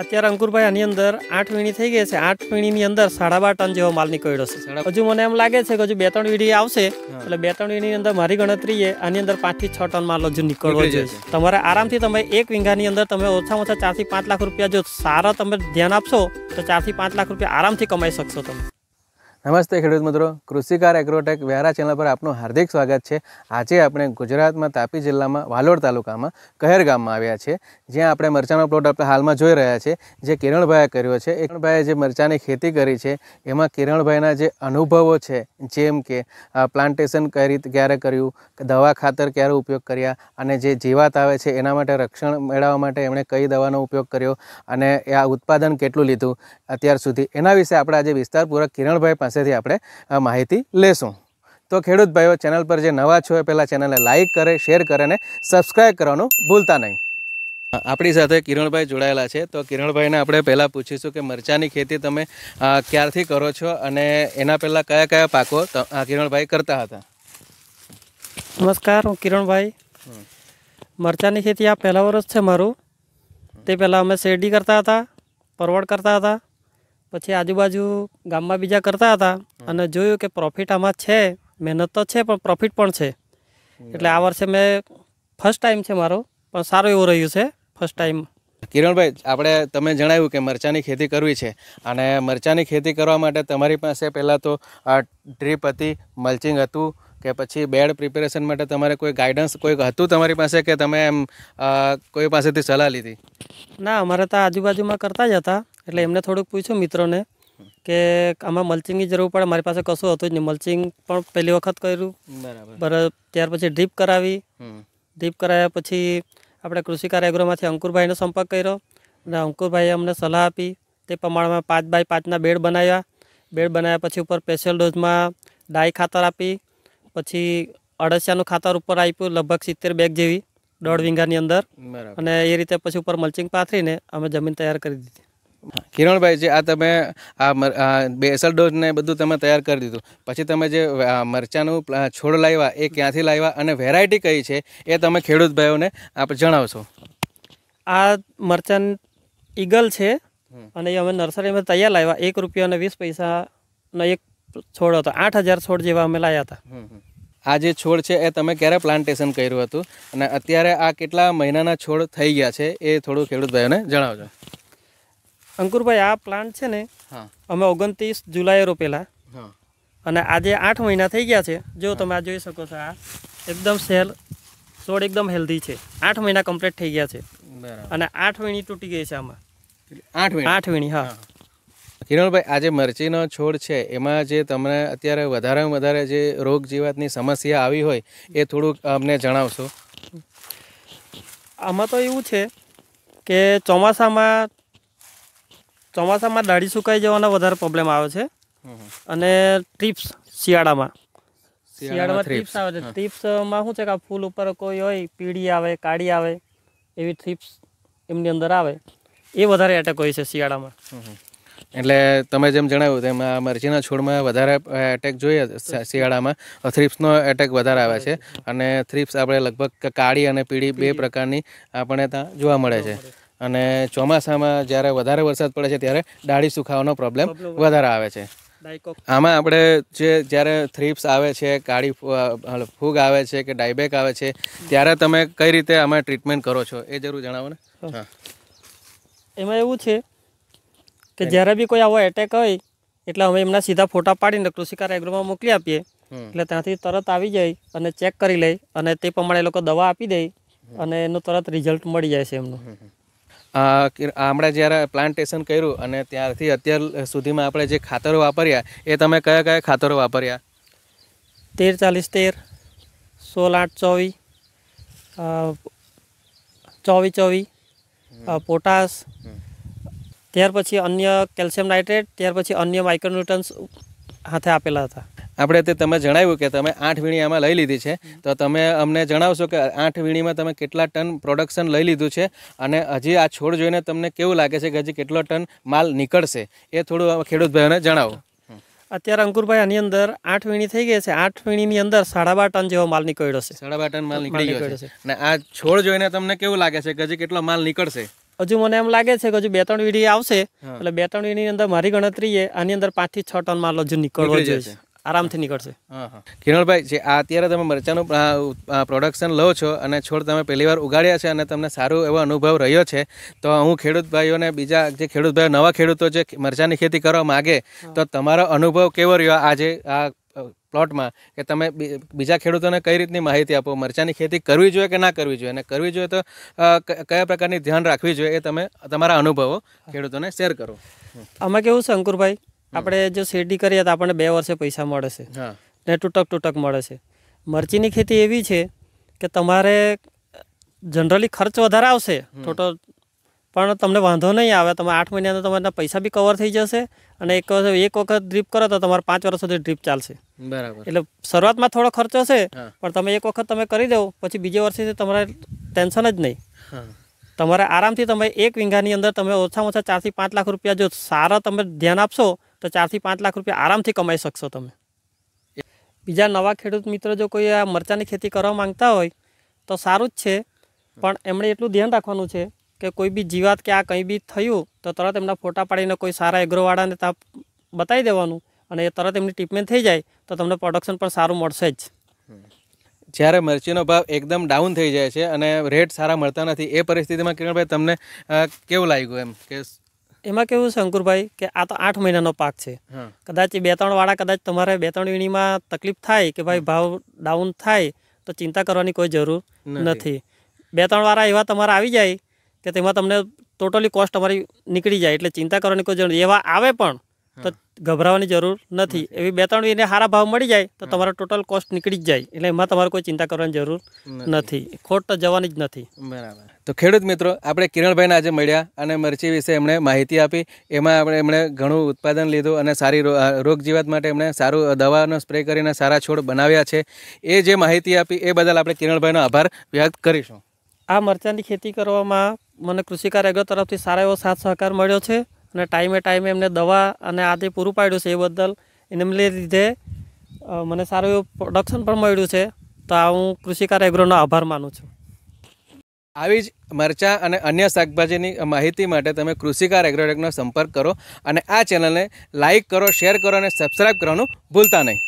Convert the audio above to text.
અત્યારે અંકુરભાઈ આની અંદર આઠ વીણી થઈ ગઈ છે. આઠ વીણીની અંદર સાડા બાર ટન જેવો માલ નીકળ્યો છે. હજુ મને એમ લાગે છે કે હજુ બે ત્રણ વીડી આવશે. એટલે બે ત્રણ વીણીની અંદર મારી ગણતરી એ આની અંદર પાંચથી છ ટન માલ હજુ નીકળવો જોઈએ. તમારે આરામથી તમે એક વીંઘાની અંદર તમે ઓછામાં ઓછા ચારથી પાંચ લાખ રૂપિયા જો સારા તમે ધ્યાન આપશો તો ચારથી પાંચ લાખ રૂપિયા આરામથી કમાઈ શકશો તમે. નમસ્તે ખેડૂત મિત્રો. કૃષિકાર એગ્રોટેક વ્યારા ચેનલ પર આપનું હાર્દિક સ્વાગત છે. આજે આપણે ગુજરાતમાં તાપી જિલ્લામાં વાલોડ તાલુકામાં કહેર ગામમાં આવ્યા છે જ્યાં આપણે મરચાંનો પ્લોટ આપણે હાલમાં જોઈ રહ્યા છે જે કિરણભાઈએ કર્યો છે. એ કિરણભાઈએ જે મરચાંની ખેતી કરી છે, એમાં કિરણભાઈના જે અનુભવો છે, જેમ કે પ્લાન્ટેશન કઈ રીતે ક્યારે કર્યું દવા ખાતર ક્યારે ઉપયોગ કર્યા, અને જે જીવાત આવે છે, એના માટે રક્ષણ મેળવવા માટે એમણે કઈ દવાનો ઉપયોગ કર્યો, અને આ ઉત્પાદન કેટલું લીધું અત્યાર સુધી. એના વિશે આપણે આજે વિસ્તારપૂર્વક કિરણભાઈ પાસેથી આપણે માહિતી લેશું. તો ખેડૂત ભાઈઓ ચેનલ પર જે નવા છો એ પહેલાં ચેનલને લાઇક કરે શેર કરે અને સબસ્ક્રાઈબ કરવાનું ભૂલતા નહીં. આપણી સાથે કિરણભાઈ જોડાયેલા છે. તો કિરણભાઈને આપણે પહેલાં પૂછીશું કે મરચાંની ખેતી તમે ક્યારથી કરો છો અને એના પહેલાં કયા કયા પાકો કિરણભાઈ કરતા હતા? નમસ્કાર હું કિરણભાઈ. મરચાંની ખેતી આ પહેલાં વર્ષ છે મારું. તે પહેલાં અમે શેરડી કરતા હતા પરવડ કરતા હતા. પછી આજુબાજુ ગામમાં બીજા કરતા હતા અને જોયું કે પ્રોફિટ આમાં છે મહેનત તો છે પણ પ્રોફિટ પણ છે. એટલે આ વર્ષે મેં ફર્સ્ટ ટાઈમ છે મારો પણ સારું એવું રહ્યું છે ફર્સ્ટ ટાઈમ કિરણભાઈ આપણે તમે જણાવ્યું કે મરચાંની ખેતી કરવી છે અને મરચાંની ખેતી કરવા માટે તમારી પાસે પહેલાં તો ડ્રીપ હતી મલ્ચિંગ હતું કે પછી બેડ પ્રિપેરેશન માટે તમારે કોઈ ગાઈડન્સ કોઈ હતું તમારી પાસે કે તમે એમ કોઈ પાસેથી સલાહ લીધી? ના અમારે તો આજુબાજુમાં કરતા જ હતા. એટલે એમને થોડુંક પૂછ્યું મિત્રોને કે આમાં મલ્ચિંગની જરૂર પડે. મારી પાસે કશું હતું જ નહીં. મલ્ચિંગ પણ પહેલી વખત કર્યું. બરાબર. ત્યાર પછી ડ્રીપ કરાવી. ડ્રીપ કરાવ્યા પછી આપણે કૃષિકાર એગ્રોમાંથી અંકુરભાઈનો સંપર્ક કર્યો. અને અંકુરભાઈએ અમને સલાહ આપી. તે પ્રમાણમાં પાંચ બાય પાંચના બેડ બનાવ્યા. બેડ બનાવ્યા પછી ઉપર સ્પેશિયલ ડોઝમાં ડાય ખાતર આપી. પછી અળસિયાનું ખાતર ઉપર આપ્યું લગભગ સિત્તેર બેગ જેવી દોઢ વીંગાની અંદર. અને એ રીતે પછી ઉપર મલ્ચિંગ પાથરીને અમે જમીન તૈયાર કરી દીધી. કિરણભાઈ જે આ તમે આ બેસલ ડોઝ ને બધું તમે તૈયાર કરી દીધું. પછી તમે જે મરચાંનું છોડ લાવ્યા એ ક્યાંથી લાવ્યા અને વેરાયટી કઈ છે એ તમે ખેડૂત ભાઈઓને આપ જણાવશો. આ મરચાં ઈગલ છે અને એ અમે નર્સરીમાં તૈયાર લાવ્યા. એક રૂપિયા અને વીસ પૈસાનો એક છોડ હતો. આઠ હજાર છોડ જેવા અમે લાવ્યા હતા. આ જે છોડ છે એ તમે ક્યારે પ્લાન્ટેશન કર્યું હતું? અને અત્યારે આ કેટલા મહિનાના છોડ થઈ ગયા છે એ થોડું ખેડૂત ભાઈઓને જણાવજો. અંકુરભાઈ આ પ્લાન્ટ છે ને અમે ઓગણત્રીસ જુલાઈએ રોપેલા. અને આજે આઠ મહિના થઈ ગયા છે. જો તમે આ જોઈ શકો છો આ એકદમ સેલ છોડ એકદમ હેલ્ધી છે. આઠ મહિના કમ્પ્લીટ થઈ ગયા છે. અને આઠ વીણી તૂટી ગઈ છે આમાં. આઠ મિનિટ આઠ વીણી હા. કિરણભાઈ આ જે મરચીનો છોડ છે એમાં જે તમને અત્યારે વધારેમાં વધારે જે રોગ જીવાતની સમસ્યા આવી હોય એ થોડુંક અમને જણાવશો. આમાં તો એવું છે કે ચોમાસામાં ચોમાસામાં દાઢી સુકાઈ જવાનો વધારે પ્રોબ્લેમ આવે છે. અને ટ્રીપ્સ શિયાળામાં. શિયાળામાં ટ્રીપ્સ આવે છે. ટ્રીપ્સમાં શું છે કે ફૂલ ઉપર કોઈ હોય પીળી આવે કાળી આવે એવી ટ્રીપ્સ એમની અંદર આવે. એ વધારે એટેક હોય છે શિયાળામાં. એટલે તમે જેમ જણાવ્યું તેમ આ મરચીના છોડમાં વધારે એટેક જોઈએ શિયાળામાં. થ્રિપ્સનો એટેક વધારે આવે છે. અને થ્રિપ્સ આપણે લગભગ કાળી અને પીળી બે પ્રકારની આપણે ત્યાં જોવા મળે છે. અને ચોમાસામાં જ્યારે વધારે વરસાદ પડે છે ત્યારે ડાળી સુખાવાનો પ્રોબ્લેમ વધારે આવે છે. આમાં આપણે જે જ્યારે થ્રીપ્સ આવે છે કાળી ફૂગ આવે છે કે ડાયબેક આવે છે ત્યારે તમે કઈ રીતે આમાં ટ્રીટમેન્ટ કરો છો? એ જરૂર જણાવો ને. એમાં એવું છે કે જ્યારે બી કોઈ આવો એટેક હોય એટલે અમે એમના સીધા ફોટા પાડીને કૃષિકાર એગ્રોમાં મોકલી આપીએ. એટલે ત્યાંથી તરત આવી જાય અને ચેક કરી લે અને તે પ્રમાણે એ લોકો દવા આપી દે અને એનું તરત રિઝલ્ટ મળી જાય છે એમનું. હમણાં જ્યારે પ્લાન્ટેશન કર્યું અને ત્યારથી અત્યાર સુધીમાં આપણે જે ખાતરો વાપર્યા એ તમે કયા કયા ખાતરો વાપર્યા? તેર ચાલીસ તેર સોળ આઠ ચોવીસ ચોવીસ ચોવીસ પોટાશ ત્યાર પછી અન્ય કેલ્શિયમ નાઇટ્રેટ ત્યાર પછી અન્ય માઇક્રોન્યુટ્રન્સ હાથે આપેલા હતા. આપણે તે તમે જણાવ્યું કે તમે આઠ વીણી આમાં લઈ લીધી છે. તો તમે અમને જણાવશો કે આઠ વીણીમાં તમે કેટલા ટન પ્રોડક્શન લઈ લીધું છે અને હજી આ છોડ જોઈને તમને કેવું લાગે છે કે હજી કેટલો ટન માલ નીકળશે એ થોડું ખેડૂત ભાઈઓને જણાવો. અત્યારે અંકુરભાઈ આની અંદર આઠ વીણી થઈ ગઈ છે. આઠ વીણીની અંદર સાડા બાર ટન જેવો માલ નીકળ્યો છે. સાડા બાર ટન માલ નીકળી ગયો છે. અને આ છોડ જોઈને તમને કેવું લાગે છે કે હજી કેટલો માલ નીકળશે? હજુ મને એમ લાગે છે કે હજુ બે ત્રણ વીડી આવશે એટલે બે ત્રણ વીડીની અંદર મારી ગણતરી એ આની અંદર પાંચથી છ ટન માલ હજુ નીકળવો જોઈએ. આરામથી નીકળશે. કિરણભાઈ જે આ અત્યારે તમે મરચાનું પ્રોડક્શન લો છો અને છોડ તમે પહેલી વાર ઉગાડ્યા છે અને તમને સારો એવો અનુભવ રહ્યો છે તો હું ખેડૂત ભાઈઓને બીજા જે ખેડૂત ભાઈઓ નવા ખેડૂતો જે મરચાની ખેતી કરવા માગે તો તમારો અનુભવ કેવો રહ્યો આજે આ પ્લોટમાં કે તમે બીજા ખેડૂતોને કઈ રીતની માહિતી આપો? મરચાની ખેતી કરવી જોઈએ કે ના કરવી જોઈએ? અને કરવી જોઈએ તો કયા પ્રકારની ધ્યાન રાખવી જોઈએ એ તમે તમારા અનુભવો ખેડૂતોને શેર કરો. આમાં કેવું છે અંકુરભાઈ? આપણે જો શેરડી કરીએ તો આપણને બે વર્ષે પૈસા મળે છે. ને તૂટક તૂટક મળે છે. મરચીની ખેતી એવી છે કે તમારે જનરલી ખર્ચ વધારે આવશે. થોડો પણ તમને વાંધો નહીં આવે તમે આઠ મહિનાના તમારા પૈસા બી કવર થઈ જશે અને એક વખત એક વખત ડ્રીપ કરો તો તમારે પાંચ વર્ષ સુધી ડ્રીપ ચાલશે. બરાબર. એટલે શરૂઆતમાં થોડો ખર્ચો છે પણ તમે એક વખત તમે કરી દો પછી બીજે વર્ષથી તમારે ટેન્શન જ નહીં. તમારે આરામથી તમે એક વીંઘાની અંદર તમે ઓછામાં ઓછા ચારથી પાંચ લાખ રૂપિયા જો સારા તમે ધ્યાન આપશો તો ચારથી પાંચ લાખ રૂપિયા આરામથી કમાઈ શકશો તમે. બીજા નવા ખેડૂત મિત્રો જો કોઈ આ મરચાંની ખેતી કરવા માંગતા હોય તો સારું જ છે. પણ એમણે એટલું ધ્યાન રાખવાનું છે કે કોઈ બી જીવાત કે આ કંઈ બી થયું તો તરત એમના ફોટા પાડીને કોઈ સારા એગ્રોવાળાને ત્યાં બતાવી દેવાનું અને એ તરત એમની ટ્રીટમેન્ટ થઈ જાય તો તમને પ્રોડક્શન પણ સારું મળશે જ. જ્યારે મરચીનો ભાવ એકદમ ડાઉન થઈ જાય છે અને રેટ સારા મળતા નથી એ પરિસ્થિતિમાં કિરણભાઈ તમને કેવું લાગ્યું એમ કે એમાં કેવું છે અંકુરભાઈ કે આ તો આઠ મહિનાનો પાક છે. કદાચ એ બે ત્રણ વાળા કદાચ તમારે બે ત્રણ વીણીમાં તકલીફ થાય કે ભાઈ ભાવ ડાઉન થાય તો ચિંતા કરવાની કોઈ જરૂર નથી. નથી. બે ત્રણ વાળા એવા તમારા આવી જાય કે તેમાં તમને ટોટલી કોસ્ટ અમારી નીકળી જાય. એટલે ચિંતા કરવાની કોઈ જરૂર એવા આવે પણ તો ગભરાવાની જરૂર નથી. એવી બે ત્રણ એને સારા ભાવ મળી જાય તો તમારો ટોટલ કોસ્ટ નીકળી જ જાય. એટલે એમાં તમારે કોઈ ચિંતા કરવાની જરૂર નથી. ખોટ તો જવાની જ નથી. બરાબર. તો ખેડૂત મિત્રો આપણે કિરણભાઈને આજે મળ્યા અને મરચી વિશે એમણે માહિતી આપી. એમાં આપણે એમણે ઘણું ઉત્પાદન લીધું અને સારી રોગ જીવાત માટે એમણે સારું દવાનો સ્પ્રે કરીને સારા છોડ બનાવ્યા છે. એ જે માહિતી આપી એ બદલ આપણે કિરણભાઈનો આભાર વ્યક્ત કરીશું. આ મરચાંની ખેતી કરવામાં મને કૃષિ એગ્રો તરફથી સારા એવો સાથ સહકાર મળ્યો છે અને ટાઈમે ટાઈમે એમને દવા અને આદિ પૂરું પાડ્યું છે એ બદલ એને લીધે મને સારું એવું પ્રોડક્શન પણ મળ્યું છે. તો આ હું કૃષિ એગ્રોનો આભાર માનું છું. આવી જ મરચાં અને અન્ય શાકભાજીની માહિતી માટે તમે કૃષિકાર એગ્રોટેકનો સંપર્ક કરો અને આ ચેનલને લાઇક કરો શેર કરો અને સબસ્ક્રાઈબ કરવાનું ભૂલતા નહીં.